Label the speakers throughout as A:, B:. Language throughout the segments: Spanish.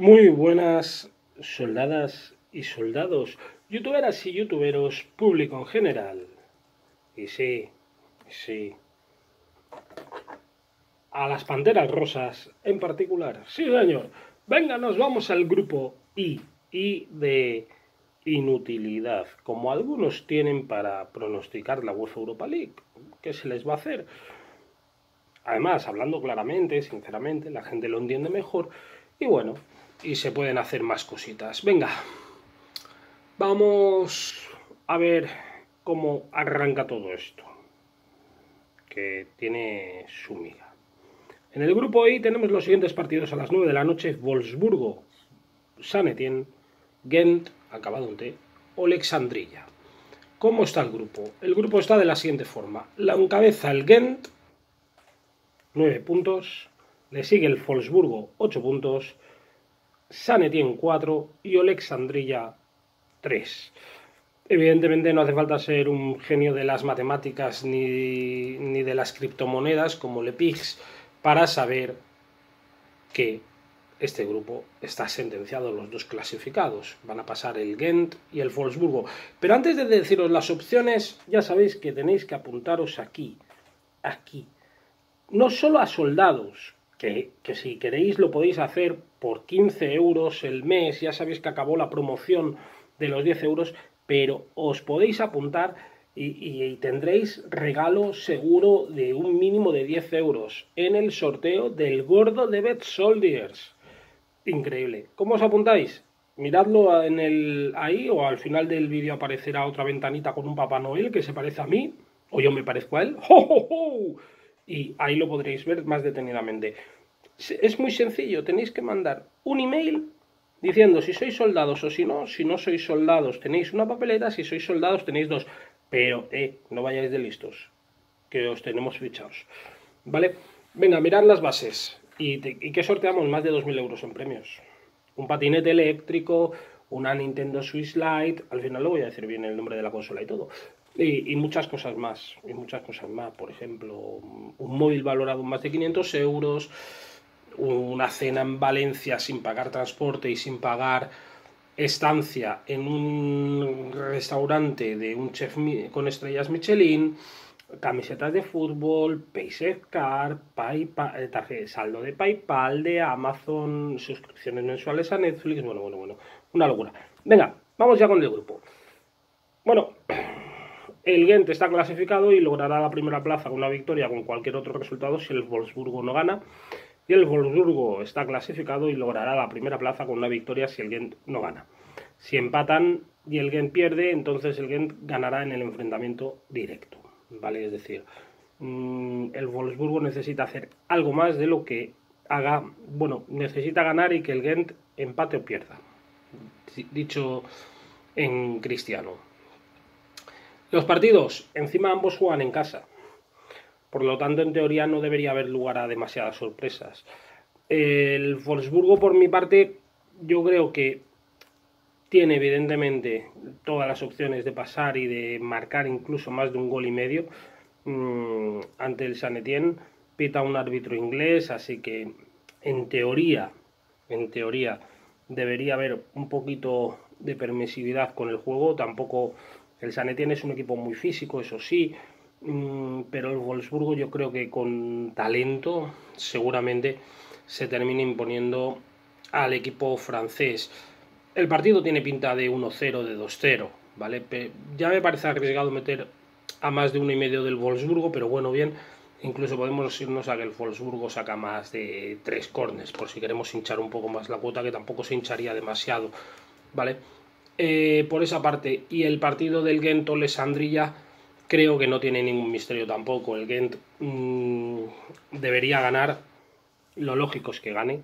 A: Muy buenas soldadas y soldados, youtuberas y youtuberos, público en general. Y sí, sí. A las panteras rosas en particular. Sí, señor. Venga, nos vamos al grupo I. I de inutilidad, como algunos tienen para pronosticar la UEFA Europa League. ¿Qué se les va a hacer? Además, hablando claramente, sinceramente, la gente lo entiende mejor. Y bueno, y se pueden hacer más cositas. Venga, vamos a ver cómo arranca todo esto, que tiene su miga. En el grupo I tenemos los siguientes partidos a las 9 de la noche, Wolfsburgo, San Etienne, Ghent, acabado en T. ¿Cómo está el grupo? El grupo está de la siguiente forma. La encabeza el Ghent, 9 puntos. Le sigue el Wolfsburgo, 8 puntos. San Etienne 4 y Alexandrilla 3. Evidentemente no hace falta ser un genio de las matemáticas ni, ni de las criptomonedas como Lepix para saber que este grupo está sentenciado los dos clasificados. Van a pasar el Ghent y el Wolfsburgo. Pero antes de deciros las opciones, ya sabéis que tenéis que apuntaros aquí, aquí. No solo a soldados, que, si queréis lo podéis hacer por 15 euros el mes, ya sabéis que acabó la promoción de los 10 euros, pero os podéis apuntar y, tendréis regalo seguro de un mínimo de 10 euros en el sorteo del gordo de Bet Soldiers. Increíble. ¿Cómo os apuntáis? Miradlo en el, ahí o al final del vídeo aparecerá otra ventanita con un Papá Noel que se parece a mí o yo me parezco a él. Y ahí lo podréis ver más detenidamente. Es muy sencillo, tenéis que mandar un email diciendo si sois soldados o si no. Si no sois soldados tenéis una papeleta, si sois soldados tenéis dos. Pero, eh, no vayáis de listos, que os tenemos fichados. ¿Vale? Venga, mirad las bases. ¿Y, ¿Y qué sorteamos? Más de 2.000 euros en premios. Un patinete eléctrico, una Nintendo Switch Lite, al final lo voy a decir bien el nombre de la consola y todo. Y, muchas cosas más, y muchas cosas más. Por ejemplo, un móvil valorado en más de 500 euros, una cena en Valencia sin pagar transporte y sin pagar estancia en un restaurante de un chef con estrellas Michelin, camisetas de fútbol, PaySafeCard, PayPal, eh, saldo de PayPal, de Amazon, suscripciones mensuales a Netflix, bueno, bueno, bueno, una locura. Venga, vamos ya con el grupo. Bueno, el Ghent está clasificado y logrará la primera plaza con una victoria con cualquier otro resultado si el Wolfsburgo no gana y el Wolfsburgo está clasificado y logrará la primera plaza con una victoria si el Gent no gana. Si empatan y el Gent pierde, entonces el Gent ganará en el enfrentamiento directo. ¿Vale? Es decir, mm, el Wolfsburgo necesita hacer algo más de lo que haga, bueno, necesita ganar y que el Gent empate o pierda. Dicho en cristiano. Los partidos, encima ambos juegan en casa. Por lo tanto, en teoría no debería haber lugar a demasiadas sorpresas. El Wolfsburgo, por mi parte, yo creo que tiene evidentemente todas las opciones de pasar y de marcar incluso más de un gol y medio mm, ante el San Etienne. Pita un árbitro inglés, así que en teoría, en teoría, debería haber un poquito de permisividad con el juego. Tampoco el San Etienne es un equipo muy físico, eso sí, Mm, pero el Wolfsburgo yo creo que con talento seguramente se termina imponiendo al equipo francés. El partido tiene pinta de 1-0, de 2-0, ¿vale? Ya me parece arriesgado meter a más de uno y medio del Wolfsburgo, pero bueno, bien, incluso podemos irnos a que el Wolfsburgo saca más de tres cornes, por si queremos hinchar un poco más la cuota, que tampoco se hincharía demasiado, ¿vale? Eh, por esa parte, y el partido del Gento Lesandrilla Creo que no tiene ningún misterio tampoco. El Gent mm, debería ganar. Lo lógico es que gane.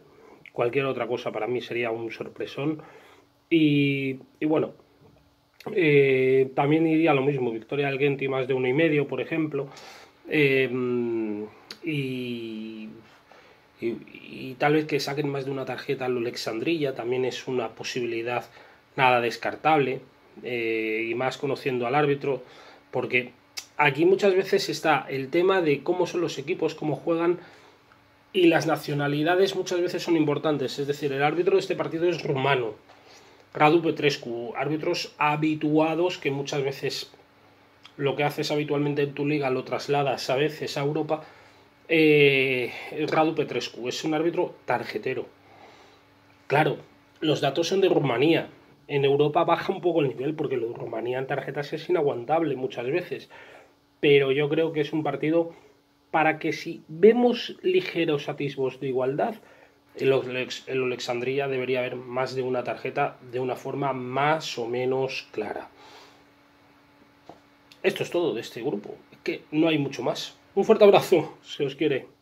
A: Cualquier otra cosa para mí sería un sorpresón. Y, bueno, eh, también iría lo mismo. Victoria del Gent y más de uno y medio, por ejemplo. Eh, y, tal vez que saquen más de una tarjeta al Alexandrilla también es una posibilidad nada descartable. Eh, y más conociendo al árbitro porque aquí muchas veces está el tema de cómo son los equipos, cómo juegan Y las nacionalidades muchas veces son importantes. Es decir, el árbitro de este partido es rumano. Radu Petrescu, árbitros habituados que muchas veces lo que haces habitualmente en tu liga lo trasladas a veces a Europa. Eh, Radu Petrescu es un árbitro tarjetero. Claro, los datos son de Rumanía. En Europa baja un poco el nivel porque lo de Rumanía en tarjetas es inaguantable muchas veces. Pero yo creo que es un partido para que si vemos ligeros atisbos de igualdad, el, el Alexandría debería haber más de una tarjeta de una forma más o menos clara. Esto es todo de este grupo. Es que no hay mucho más. Un fuerte abrazo, si os quiere.